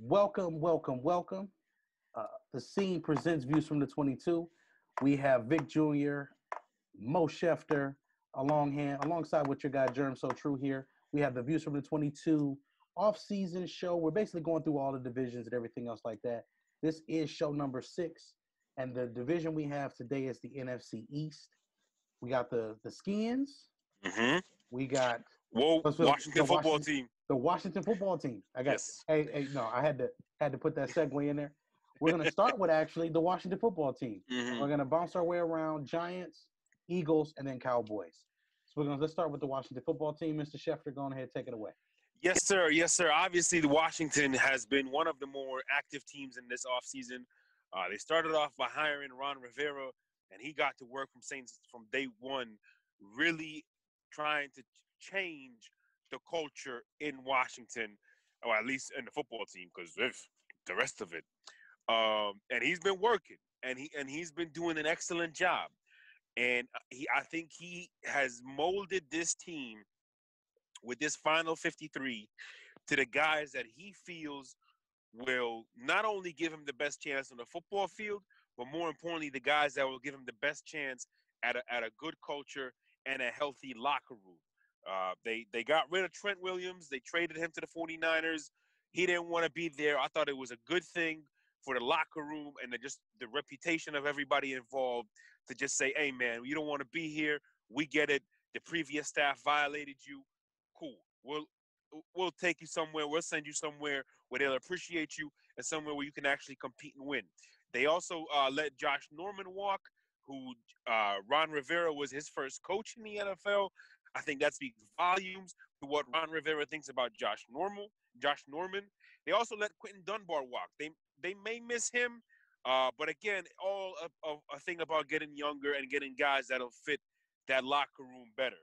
Welcome, welcome, welcome. Uh, the scene presents views from the 22. We have Vic Jr., Mo Schefter, along hand, alongside with your guy Germ So True here. We have the views from the 22 off-season show. We're basically going through all the divisions and everything else like that. This is show number six, and the division we have today is the NFC East. We got the the Skins. Mm-hmm. We got Whoa, Let's Washington football Washington- team. The Washington football team. I got Yes. hey, hey, no, I had to had to put that segue in there. We're gonna start with actually the Washington football team. Mhm. We're gonna bounce our way around Giants, Eagles, and then Cowboys. So we're gonna let's start with the Washington football team. Mr. Schefter, go on ahead, take it away. Yes, sir. Yes, sir. Obviously, the Washington has been one of the more active teams in this offseason. Uh, they started off by hiring Ron Rivera, and he got to work from Saints from day one, really trying to change the culture in Washington, or at least in the football team, because the rest of it, um, and he's been working, and he and he's been doing an excellent job, and uh, he I think he has molded this team with this final 53 to the guys that he feels will not only give him the best chance on the football field, but more importantly, the guys that will give him the best chance at a, at a good culture and a healthy locker room. Uh, they they got rid of Trent Williams. They traded him to the 49ers. He didn't want to be there. I thought it was a good thing for the locker room and the, just the reputation of everybody involved to just say, "Hey, man, you don't want to be here. We get it. The previous staff violated you. Cool. We'll we'll take you somewhere. We'll send you somewhere where they'll appreciate you and somewhere where you can actually compete and win." They also uh, let Josh Norman walk, who uh, Ron Rivera was his first coach in the NFL. I think that speaks volumes to what Ron Rivera thinks about Josh Normal, Josh Norman. They also let Quinton Dunbar walk. They they may miss him, uh, but again, all a, a, a thing about getting younger and getting guys that'll fit that locker room better.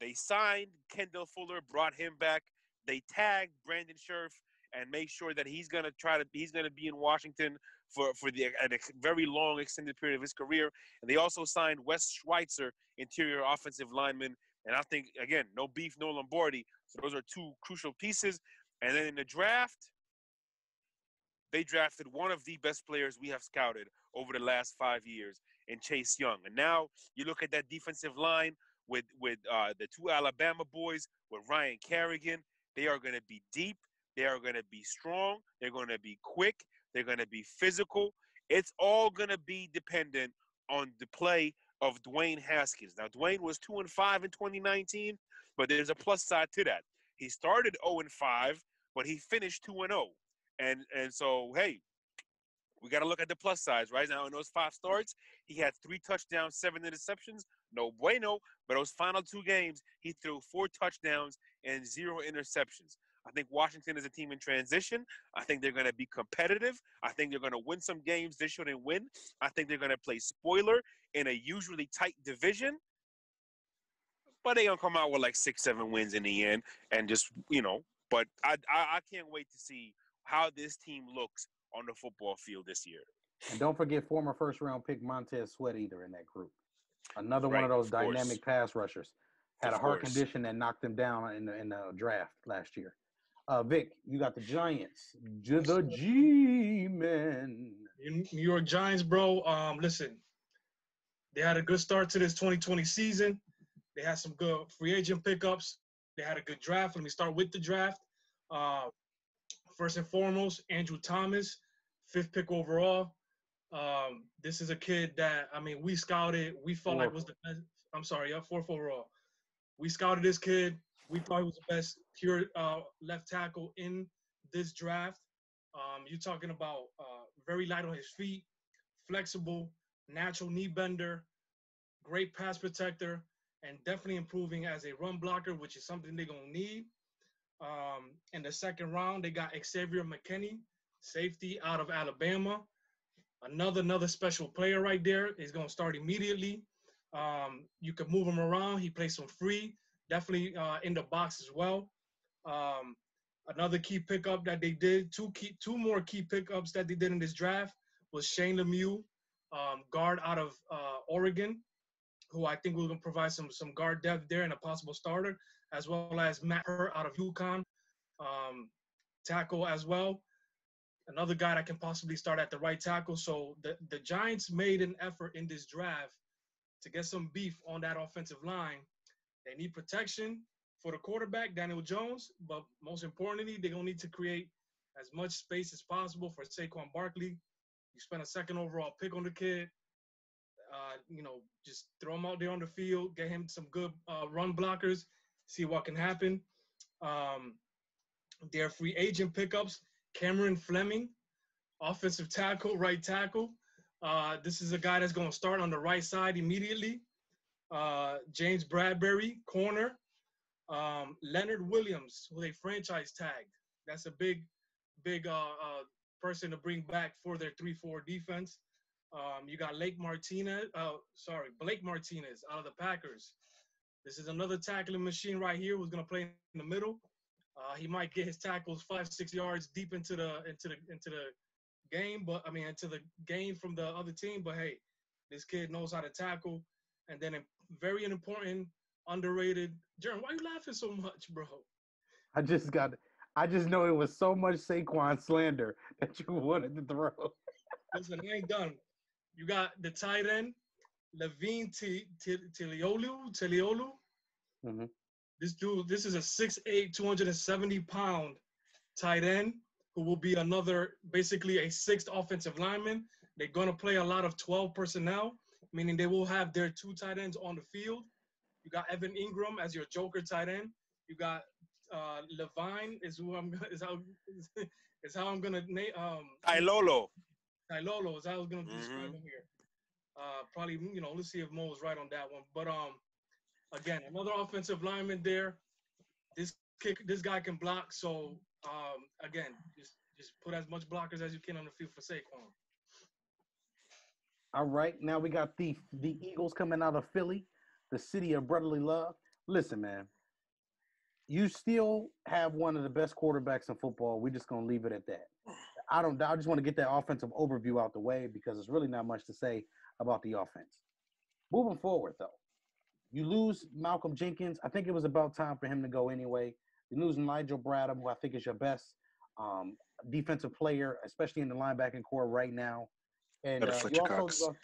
They signed Kendall Fuller, brought him back. They tagged Brandon Scherff and made sure that he's gonna try to he's gonna be in Washington for for the ex- very long extended period of his career. And they also signed Wes Schweitzer, interior offensive lineman. And I think again, no beef, no Lombardi. So those are two crucial pieces. And then in the draft, they drafted one of the best players we have scouted over the last five years in Chase Young. And now you look at that defensive line with with uh, the two Alabama boys with Ryan Kerrigan. They are going to be deep. They are going to be strong. They're going to be quick. They're going to be physical. It's all going to be dependent on the play of Dwayne Haskins. Now, Dwayne was two and five in 2019, but there's a plus side to that. He started 0 and five, but he finished two and 0. And and so hey, we got to look at the plus sides, right? Now in those five starts, he had three touchdowns, seven interceptions. No bueno. But those final two games, he threw four touchdowns and zero interceptions. I think Washington is a team in transition. I think they're going to be competitive. I think they're going to win some games they shouldn't win. I think they're going to play spoiler in a usually tight division. But they gonna come out with like six, seven wins in the end, and just you know. But I, I, I can't wait to see how this team looks on the football field this year. And don't forget former first round pick Montez Sweat either in that group. Another one of those of course. dynamic pass rushers. Had Of a heart course. condition that knocked him down in the, in the draft last year. Uh, Vic, you got the Giants, J- the G-men. New New York Giants, bro. Um, listen, they had a good start to this 2020 season. They had some good free agent pickups. They had a good draft. Let me start with the draft. Uh, first and foremost, Andrew Thomas, fifth pick overall. Um, this is a kid that I mean, we scouted. We felt like was the best. I'm sorry, yeah, fourth overall. We scouted this kid. We thought he was the best pure uh, left tackle in this draft. Um, you're talking about uh, very light on his feet, flexible, natural knee bender, great pass protector, and definitely improving as a run blocker, which is something they're gonna need. Um, in the second round, they got Xavier McKinney, safety out of Alabama. Another another special player right there. He's gonna start immediately. Um, you can move him around. He plays some free, definitely uh, in the box as well. Um, another key pickup that they did, two key, two more key pickups that they did in this draft was Shane Lemieux, um, guard out of uh, Oregon, who I think will gonna provide some some guard depth there and a possible starter, as well as Matt Hurt out of UConn, um, tackle as well. another guy that can possibly start at the right tackle. So the, the Giants made an effort in this draft to get some beef on that offensive line. They need protection for the quarterback, Daniel Jones, but most importantly, they're gonna need to create as much space as possible for Saquon Barkley. You spend a second overall pick on the kid. Uh, you know, just throw him out there on the field, get him some good uh, run blockers, see what can happen. Um, their free agent pickups, Cameron Fleming, offensive tackle, right tackle. Uh, this is a guy that's going to start on the right side immediately. Uh, James Bradberry, corner. Um, Leonard Williams, who they franchise tagged. That's a big, big uh, uh, person to bring back for their 3-4 defense. Um, you got Lake Martinez, uh, sorry, Blake Martinez out of the Packers. This is another tackling machine right here who's going to play in the middle. Uh, he might get his tackles five, six yards deep into the into the into the game, but I mean into the game from the other team. But hey, this kid knows how to tackle. And then a very important, underrated. Jaron, why are you laughing so much, bro? I just got. I just know it was so much Saquon slander that you wanted to throw. Listen, I ain't done. You got the tight end, Levine Tiliolu. Tiliolu. Mm-hmm. This dude, this is a 6'8", 270 pound tight end who will be another, basically a sixth offensive lineman. They're gonna play a lot of 12 personnel, meaning they will have their two tight ends on the field. You got Evan Engram as your joker tight end. You got uh, Levine is who I'm is how is how I'm gonna name um Tailolo. Tailolo is how I was gonna describe Mhm. him here. Uh, probably you know let's see if Mo is right on that one. But um, again another offensive lineman there. This kick this guy can block. So um, again just just put as much blockers as you can on the field for Saquon. All right, now we got the the Eagles coming out of Philly, the city of brotherly love. Listen, man, you still have one of the best quarterbacks in football. We're just gonna leave it at that. I don't. I just want to get that offensive overview out the way because there's really not much to say about the offense. Moving forward, though, you lose Malcolm Jenkins. I think it was about time for him to go anyway. You lose Nigel Bradham, who I think is your best um, defensive player, especially in the linebacking corps right now. And uh, you also,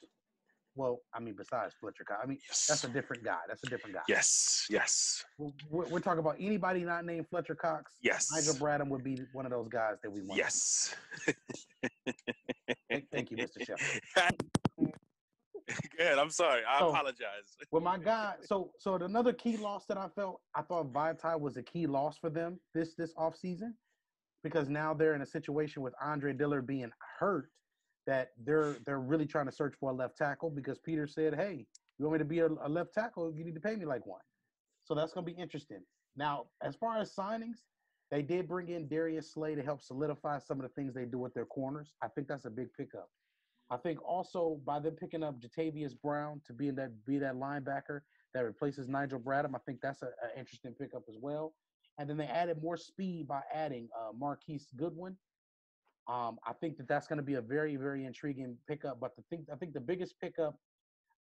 well, I mean, besides Fletcher Cox, I mean, Yes. that's a different guy. That's a different guy. Yes. Yes. We're, we're talking about anybody not named Fletcher Cox. Yes. Nigel Bradham would be one of those guys that we want. Yes. Thank, thank you, Mr. Chef. Good. I'm sorry. I So- apologize. Well, my guy. So, so another key loss that I felt, I thought Vitae was a key loss for them this this off season, because now they're in a situation with Andre Dillard being hurt that they're they're really trying to search for a left tackle because Peter said, "Hey, you want me to be a, a left tackle? You need to pay me like one." So that's going to be interesting. Now, as far as signings, they did bring in Darius Slay to help solidify some of the things they do with their corners. I think that's a big pickup. I think also by them picking up Jatavis Brown to be in that be that linebacker that replaces Nigel Bradham, I think that's an interesting pickup as well. And then they added more speed by adding uh, Marquise Goodwin. Um, I think that that's going to be a very very intriguing pickup. But the thing I think the biggest pickup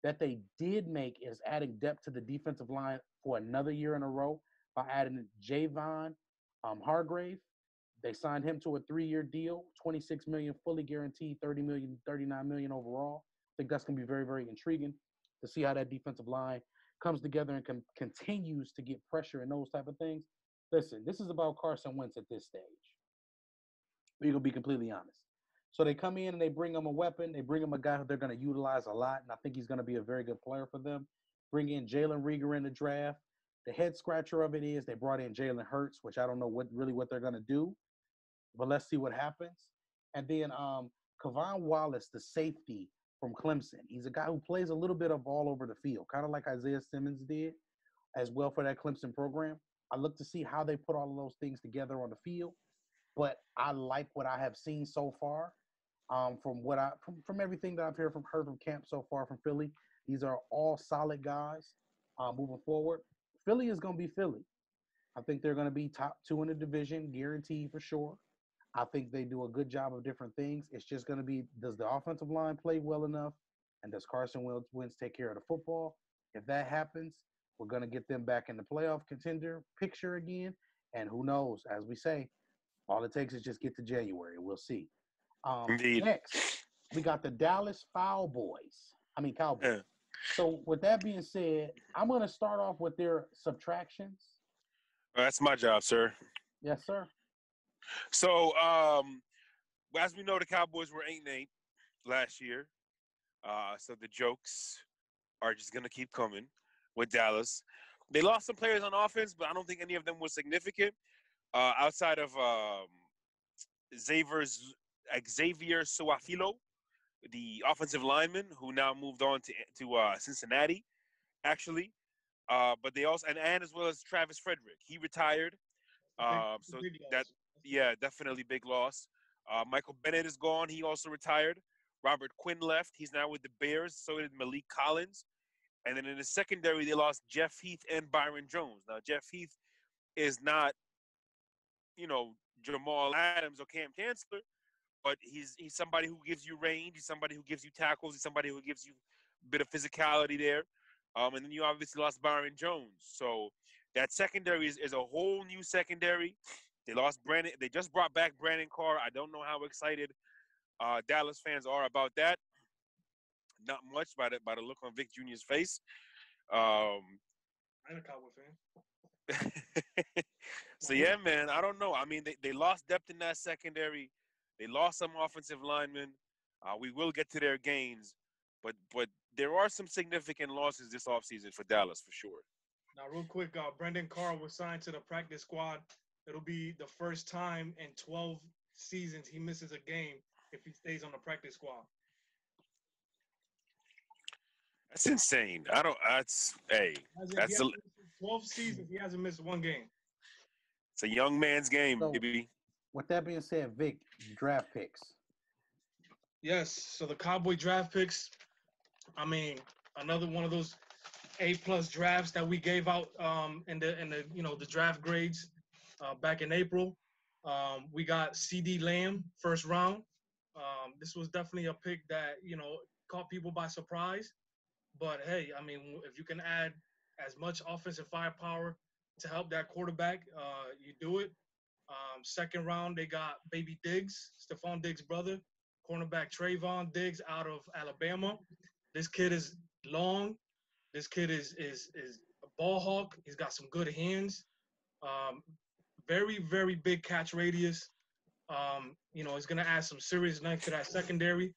that they did make is adding depth to the defensive line for another year in a row by adding Javon um, Hargrave. They signed him to a three-year deal, 26 million fully guaranteed, 30 million, 39 million overall. I think that's going to be very, very intriguing to see how that defensive line comes together and con- continues to get pressure and those type of things. Listen, this is about Carson Wentz at this stage. We're gonna be completely honest. So they come in and they bring him a weapon. They bring him a guy who they're to utilize a lot, and I think he's to be a very good player for them. Bring in Jalen Reagor in the draft. The head scratcher of it is they brought in Jalen Hurts, which I don't know what really what they're to do, but let's see what happens. And then um, K'Von Wallace, the safety from Clemson. He's a guy who plays a little bit of all over the field, kind of like Isaiah Simmons did as well for that Clemson program. I look to see how they put all of those things together on the field, but I like what I have seen so far. Um, from what I from, from everything that I've heard from heard from camp so far from Philly, these are all solid guys. Uh, moving forward, Philly is going to be Philly. I think they're going to be top two in the division, guaranteed for sure. I think they do a good job of different things. It's just going to be does the offensive line play well enough, and does Carson Wentz take care of the football? If that happens, we're going to get them back in the playoff contender picture again. And who knows? As we say, all it takes is just get to January. We'll see. Um, Indeed. Next, we got the Dallas Foul Boys. I mean Cowboys. Yeah. So with that being said, I'm going to start off with their subtractions. That's my job, sir. Yes, sir. So, um, as we know, the Cowboys were eight and eight last year. Uh, so the jokes are just gonna keep coming with Dallas. They lost some players on offense, but I don't think any of them was significant. Uh, outside of um, Xavier's Xavier Su'a-Filo, the offensive lineman who now moved on to to uh, Cincinnati, actually. Uh, but they also and, and as well as Travis Frederick, he retired. Um, so that yeah, definitely big loss. Uh, Michael Bennett is gone. He also retired. Robert Quinn left. He's now with the Bears. So did Maliek Collins. And then in the secondary, they lost Jeff Heath and Byron Jones. Now, Jeff Heath is not, you know, Jamal Adams or Kam Chancellor, but he's he's somebody who gives you range. He's somebody who gives you tackles. He's somebody who gives you a bit of physicality there. Um, and then you obviously lost Byron Jones. So that secondary is, is a whole new secondary. They lost Brandon. They just brought back Brandon Carr. I don't know how excited uh, Dallas fans are about that. Not much by the by the look on Vic Jr.'s face. Um, I'm a Cowboy fan. so yeah, man, I don't know. I mean, they, they lost depth in that secondary. They lost some offensive linemen. Uh, we will get to their gains, but but there are some significant losses this offseason for Dallas for sure. Now, real quick, uh, Brandon Carr was signed to the practice squad. It'll be the first time in 12 seasons he misses a game if he stays on the practice squad. That's insane. I don't. That's hey, That's a- 12 seasons. He hasn't missed one game. It's a young man's game, So- baby. With that being said, Vic, draft picks. Yes. So the Cowboy draft picks. I mean, another one of those A plus drafts that we gave out um, in the in the you know the draft grades uh, back in April. Um, we got CeeDee Lamb first round. Um, this was definitely a pick that you know caught people by surprise. But hey, I mean, if you can add as much offensive firepower to help that quarterback, uh, you do it. Um, second round, they got Baby Diggs, Stefon Diggs' brother, cornerback Trevon Diggs out of Alabama. This kid is long. This kid is is is a ball hawk. He's got some good hands. Um, very very big catch radius. Um, you know, he's gonna add some serious length to that secondary.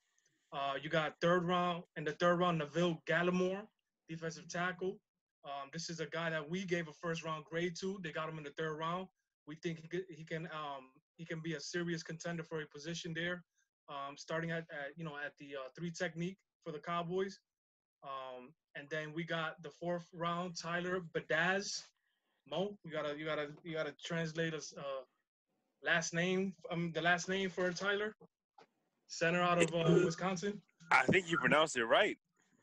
Uh, you got third round in the third round, Neville Gallimore, defensive tackle. Um, this is a guy that we gave a first round grade to. They got him in the third round. We think he, could, he can um, he can be a serious contender for a position there, um, starting at, at you know at the uh, three technique for the Cowboys. Um, and then we got the fourth round, Tyler Biadasz. Mo, you gotta you gotta you gotta translate us uh, last name. Um, the last name for Tyler, center out of uh, Wisconsin. I think you pronounced it right.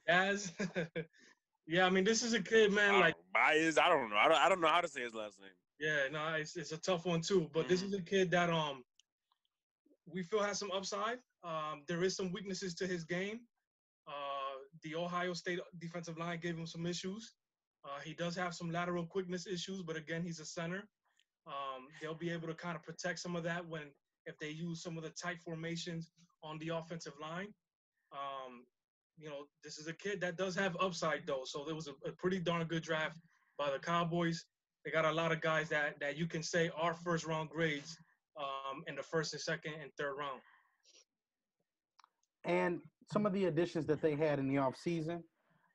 As yeah, I mean this is a kid, man. Like his, I don't know. I don't, I don't know how to say his last name. Yeah, no, it's it's a tough one too. But this is a kid that um we feel has some upside. Um, there is some weaknesses to his game. Uh, the Ohio State defensive line gave him some issues. Uh, he does have some lateral quickness issues, but again, he's a center. Um, they'll be able to kind of protect some of that when if they use some of the tight formations on the offensive line. Um, you know, this is a kid that does have upside though, so there was a, a pretty darn good draft by the Cowboys they got a lot of guys that that you can say are first round grades um, in the first and second and third round. And some of the additions that they had in the offseason,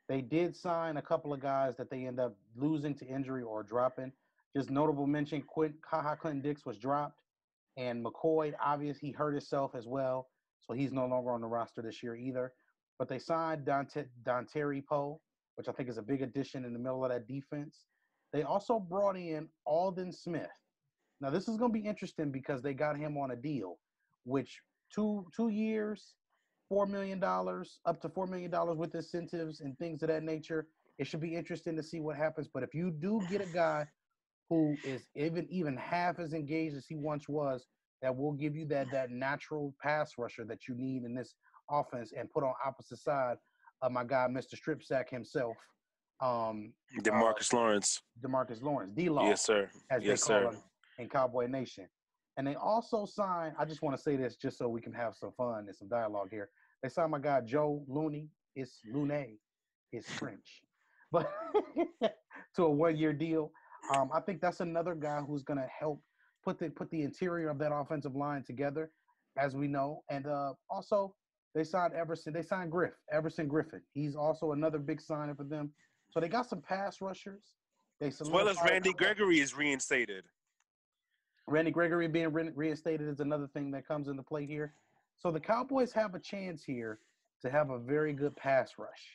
they did sign a couple of guys that they end up losing to injury or dropping. Just notable mention, Quint, Ha Ha Clinton-Dix was dropped, and McCoy, obviously, he hurt himself as well, so he's no longer on the roster this year either. But they signed Dante, Dontari Poe, which I think is a big addition in the middle of that defense. They also brought in Aldon Smith. Now this is going to be interesting because they got him on a deal, which two two years, four million dollars, up to four million dollars with incentives and things of that nature. It should be interesting to see what happens. But if you do get a guy who is even even half as engaged as he once was, that will give you that that natural pass rusher that you need in this offense and put on opposite side of my guy, Mr. Strip Sack himself, um, DeMarcus Lawrence. DeMarcus Lawrence, D Law, Yes, sir. as Yes, they call sir. him in Cowboy Nation. And they also signed, I just want to say this just so we can have some fun and some dialogue here. They signed my guy Joe Looney. It's Lune. It's French. But to a one-year deal. Um, I think that's another guy who's gonna help put the put the interior of that offensive line together, as we know. And uh, also they signed Everson. They signed Griff, Everson Griffen. He's also another big signing for them. So they got some pass rushers. They As well as Randy Gregory is reinstated. Randy Gregory being re- reinstated is another thing that comes into play here. So the Cowboys have a chance here to have a very good pass rush.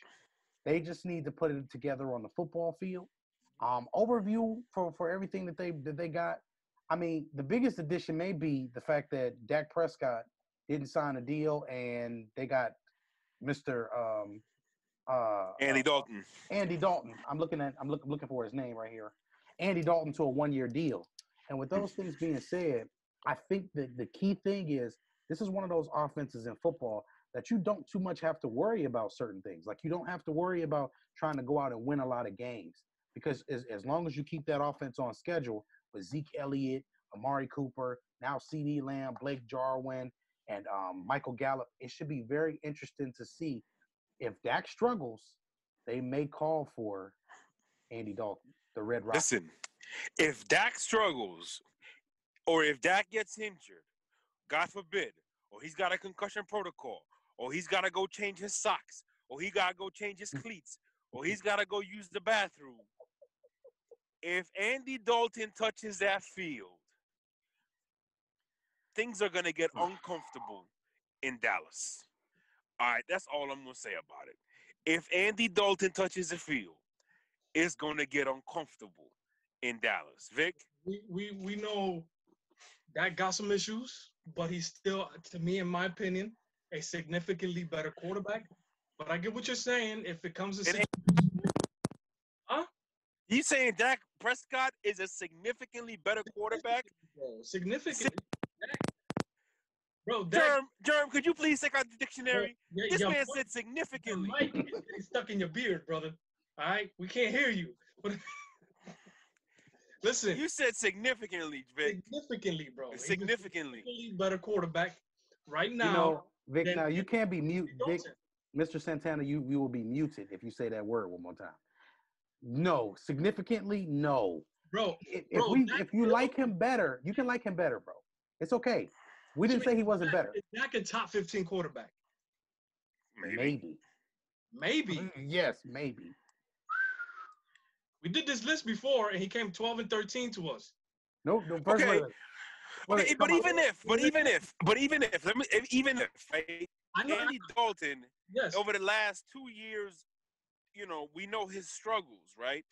They just need to put it together on the football field. Um, overview for, for everything that they that they got. I mean, the biggest addition may be the fact that Dak Prescott didn't sign a deal and they got Mr. Um, uh, Andy uh, Dalton. Andy Dalton. I'm looking at I'm looking looking for his name right here. Andy Dalton to a one year deal. And with those things being said, I think that the key thing is this is one of those offenses in football that you don't too much have to worry about certain things. Like you don't have to worry about trying to go out and win a lot of games because as, as long as you keep that offense on schedule with Zeke Elliott, Amari Cooper, now CeeDee Lamb, Blake Jarwin, and um, Michael Gallup, it should be very interesting to see if Dak struggles, they may call for Andy Dalton, the Red Rock. Listen, if Dak struggles, or if Dak gets injured, God forbid, or he's got a concussion protocol, or he's got to go change his socks, or he got to go change his cleats, or he's got to go use the bathroom. If Andy Dalton touches that field, things are going to get hmm. uncomfortable in Dallas. All right, that's all I'm going to say about it. If Andy Dalton touches the field, it's going to get uncomfortable in Dallas. Vic, we, we we know that got some issues, but he's still, to me, in my opinion, a significantly better quarterback. But I get what you're saying. If it comes to It ain't- you saying Dak Prescott is a significantly better quarterback? bro, significantly, Dak- bro, Dak, Germ, Germ, could you please take out the dictionary? your- This your man point- said significantly. mic is stuck in your beard, brother. All right, we can't hear you. But listen, You said significantly, Vic. significantly, bro. Significantly. significantly better quarterback right now. you know, Vic, then now you can't be mute. Vic, Mr. Santana, you, you will be muted if you say that word one more time. No, significantly, no. bro. If, if we, if you like him better, you can like him better, bro. It's okay. We didn't say he wasn't better. Is Dak a top 15 quarterback? Maybe. Maybe. Maybe. Yes, maybe. We did this list before, and he came 12 and 13 to us. No, no. First Okay. Okay, come but on. even if, but even if, but even if, let me, if, even if, right, I know. Andy Dalton yes. over the last two years, you know, we know his struggles, right?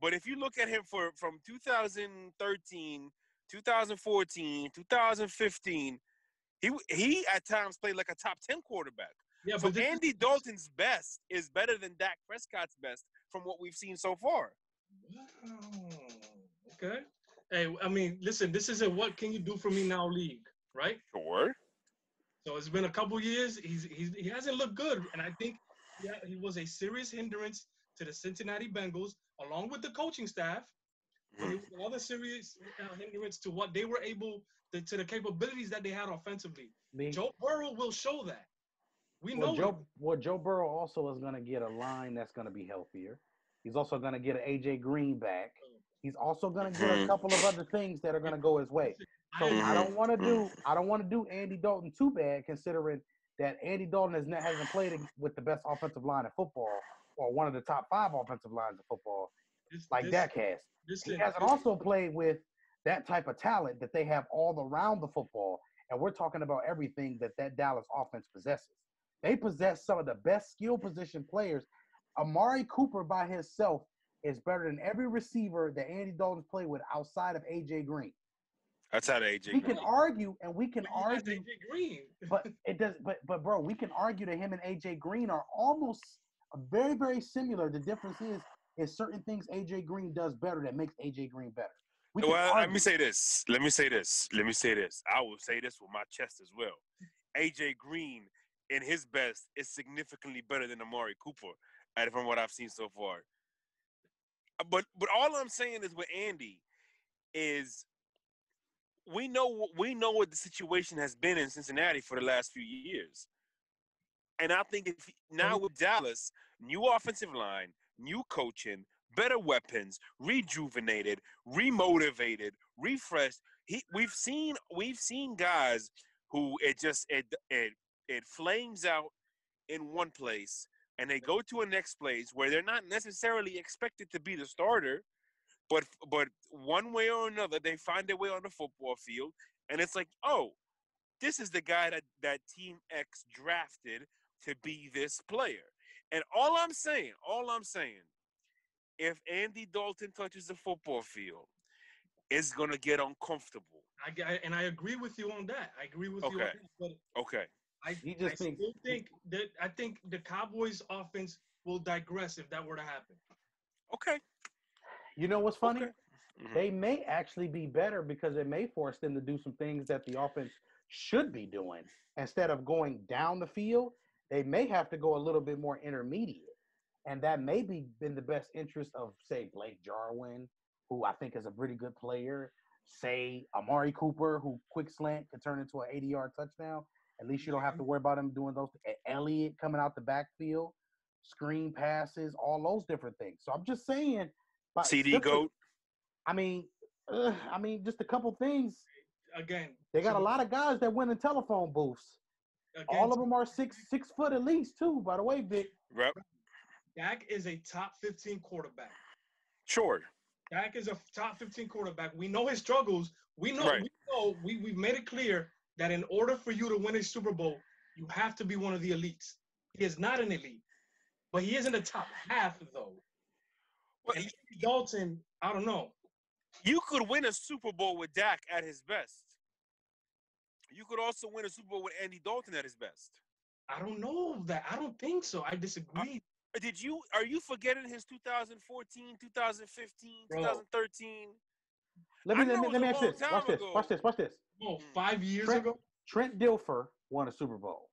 But if you look at him for from 2013, 2014, 2015, he he at times played like a top 10 quarterback. Yeah, So but this is- Andy Dalton's best is better than Dak Prescott's best from what we've seen so far. Wow. Okay. Hey, I mean, listen, this is a what can you do for me now league, right? Sure. So it's been a couple years. He's, he's he hasn't looked good, and I think yeah, he was a serious hindrance to the Cincinnati Bengals, along with the coaching staff. And he another serious uh, hindrance to what they were able to, to the capabilities that they had offensively. Me- Joe Burrow will show that. We know Well, that. Joe, well, Joe Burrow also is going to get a line that's going to be healthier. He's also going to get an AJ Green back. He's also going to get a Mhm. couple of other things that are going to go his way. So I I don't want to do Mhm. I don't want to do Andy Dalton too bad, considering that Andy Dalton has not, hasn't played with the best offensive line in football or one of the top five offensive lines in football this, like this, Dak has. This, He hasn't also played with that type of talent that they have all around the football. And we're talking about everything that that Dallas offense possesses. They possess some of the best skill position players. Amari Cooper by himself is better than every receiver that Andy Dalton's played with outside of AJ Green. That's how the AJ. We Green. can argue and we can He argue, AJ Green. but it does. But but bro, we can argue that him and AJ Green are almost very very similar. The difference is is certain things AJ Green does better that makes AJ Green better. We Well, let me say this. Let me say this. Let me say this. I will say this with my chest as well. AJ Green in his best is significantly better than Amari Cooper, from what I've seen so far. But but all I'm saying is with Andy is we know we know what the situation has been in Cincinnati for the last few years. And I think if now with Dallas, new offensive line, new coaching, better weapons, rejuvenated, remotivated, refreshed. He we've seen we've seen guys who it just it it it flames out in one place and they go to a next place where they're not necessarily expected to be the starter, but but one way or another they find their way on the football field and it's like, "Oh, this is the guy that that team X drafted to be this player." And all I'm saying, all I'm saying, if Andy Dalton touches the football field, it's gonna get uncomfortable. I, I- and I agree with you on that. I agree with you. On Okay. that, but Okay. I, He I just thinks- still think that I think the Cowboys' offense will digress if that were to happen. Okay. You know what's funny? Okay. Mhm. They may actually be better because it may force them to do some things that the offense should be doing. Instead of going down the field, they may have to go a little bit more intermediate. And that may be in the best interest of, say, Blake Jarwin, who I think is a pretty good player. Say Amari Cooper, who quick slant could turn into an 80 yard touchdown. At least you don't have to worry about him doing those. Elliott coming out the backfield, screen passes, all those different things. So I'm just saying. by CD goat. I mean, uh, I mean, just a couple things. Again, They got a lot of guys that win in telephone booths. Again, All of them are six six foot at least too. By the way, Vic. Rep. Dak is a top 15 quarterback. Sure. Dak is a top 15 quarterback. We know his struggles. We know, Right. we know, we, we've made it clear that in order for you to win a Super Bowl, you have to be one of the elites. He is not an elite, but he is in the top half, though. Well, And Andy Dalton, I don't know. you could win a Super Bowl with Dak at his best. You could also win a Super Bowl with Andy Dalton at his best. I don't know that. I don't think so. I uh, disagree. Did you are you forgetting his 2014, 2015, Bro. 2013? Let me let me, let me was ask a this. long Watch this. Watch this. Watch this. Oh, mm. five years Trent- ago? Trent Dilfer won a Super Bowl.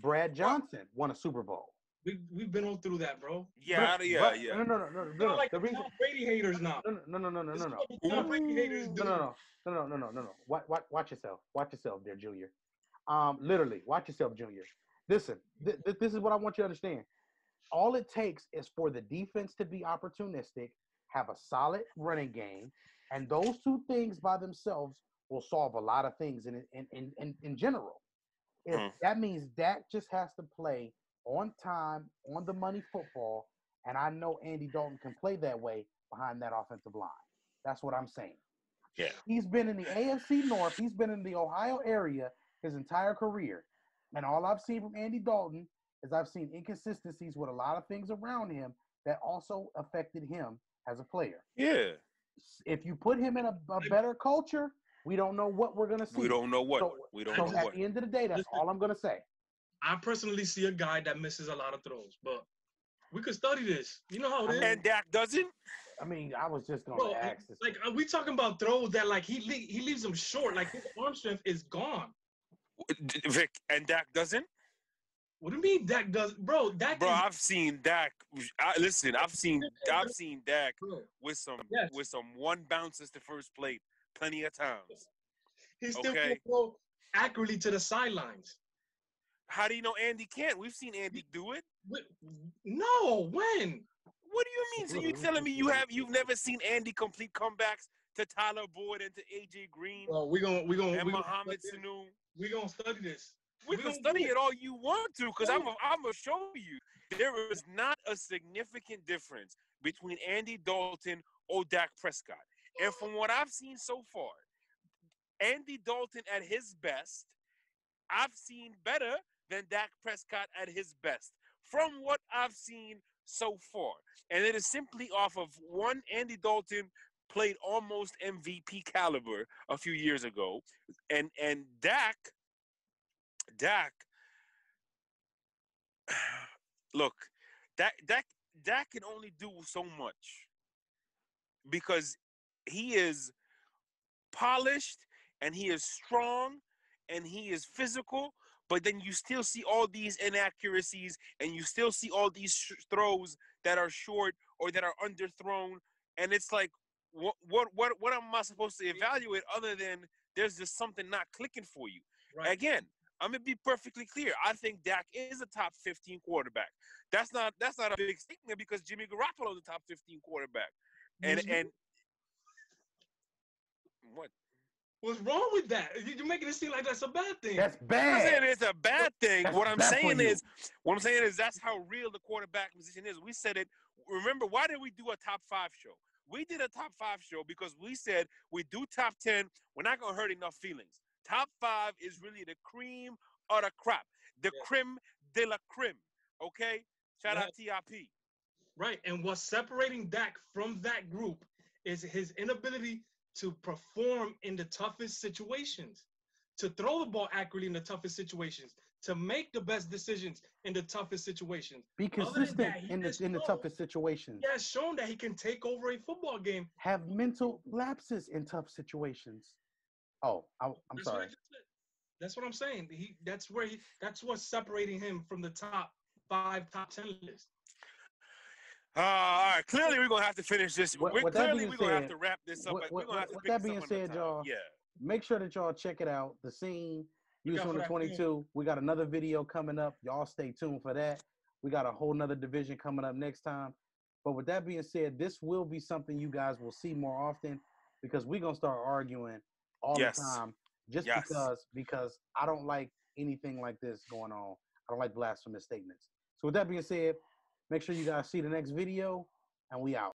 Brad Johnson won a Super Bowl. We've we've been all through that, bro. Yeah, but, yeah, yeah. No, no, no, no, no. no. Like the reason Brady haters now. No, no, no, no, no, no, no. Tom Brady haters. No, no, no, no, no, no, no, no. Watch, watch, watch yourself. Watch yourself, there, Junior. Um, literally, watch yourself, Junior. Listen, th- th- this is what I want you to understand. All it takes is for the defense to be opportunistic, have a solid running game, and those two things by themselves will solve a lot of things in in in, in, in general. If mm. That means Dak just has to play on time, on the money football, and I know Andy Dalton can play that way behind that offensive line. That's what I'm saying. Yeah. He's been in the AFC North. He's been in the Ohio area his entire career. And all I've seen from Andy Dalton is I've seen inconsistencies with a lot of things around him that also affected him as a player. Yeah. If you put him in a, a better culture, we don't know what we're gonna see. We don't know what. So- we don't so know at what. the end of the day, that's all I'm gonna say. I personally see a guy that misses a lot of throws, but we could study this. You know how it is. And Dak doesn't. I mean, I was just gonna Bro, ask this. like, are we talking about throws that like he le- he leaves them short? Like his arm strength is gone. Vic and Dak doesn't. What do you mean Dak does, bro? Dak Bro, is I've seen Dak. I, listen, I've seen I've seen Dak bro, with some Yes. with some one bounces to first plate plenty of times. he still Okay. can throw accurately to the sidelines. How do you know Andy can't? We've seen Andy do it. No, when? What do you mean? So you telling me you have you've never seen Andy complete comebacks to Tyler Boyd and to AJ Green Well, we gonna we gonna and we gonna, Mohamed Sanu? we gonna study this. We we can gonna study it all you want to, because I'm I'm gonna show you there is not a significant difference between Andy Dalton or Dak Prescott. And from what I've seen so far, Andy Dalton at his best, I've seen better than Dak Prescott at his best. From what I've seen so far. And it is simply off of one Andy Dalton played almost MVP caliber a few years ago. And and Dak Dak look, Dak Dak Dak can only do so much because he is polished and he is strong and he is physical but then you still see all these inaccuracies and you still see all these sh- throws that are short or that are underthrown and it's like what what what what am I supposed to evaluate other than there's just something not clicking for you? Right. Again, I'm gonna be perfectly clear. I think Dak is a top 15 quarterback. That's not that's not a big statement because Jimmy Garoppolo is a top 15 quarterback. And Mhm. and what? What's wrong with that? You- You're making it seem like that's a bad thing. That's I'm not saying bad. it's a bad thing. That's what I'm saying is, what I'm saying is that's how real the quarterback position is. We said it. Remember, why did we do a top five show? We did a top five show because we said we do top ten. We're not gonna hurt enough feelings. Top five is really the cream or the crop, the Yeah. creme de la creme. Okay, shout out to TIP. Right. And what's separating Dak from that group is his inability to perform in the toughest situations, to throw the ball accurately in the toughest situations, to make the best decisions in the toughest situations. Be consistent that, in the just in the toughest situations. He has shown that he can take over a football game. Have mental lapses in tough situations. Oh, I, I'm That's what sorry. That's what I'm saying. He that's where he that's what's separating him from the top five, top ten list. Uh, all right, clearly we're gonna have to finish this. With- we're, clearly we're gonna have to wrap this up. with- but we're have to with that being said, y'all, yeah. Make sure that y'all check it out. The scene. Use on the 22. We got another video coming up. Y'all stay tuned for that. We got a whole nother division coming up next time. But with that being said, this will be something you guys will see more often because we're gonna start arguing all Yes. the time. Just Yes. because because I don't like anything like this going on. I don't like blasphemous statements. So with that being said, make sure you guys see the next video and we out.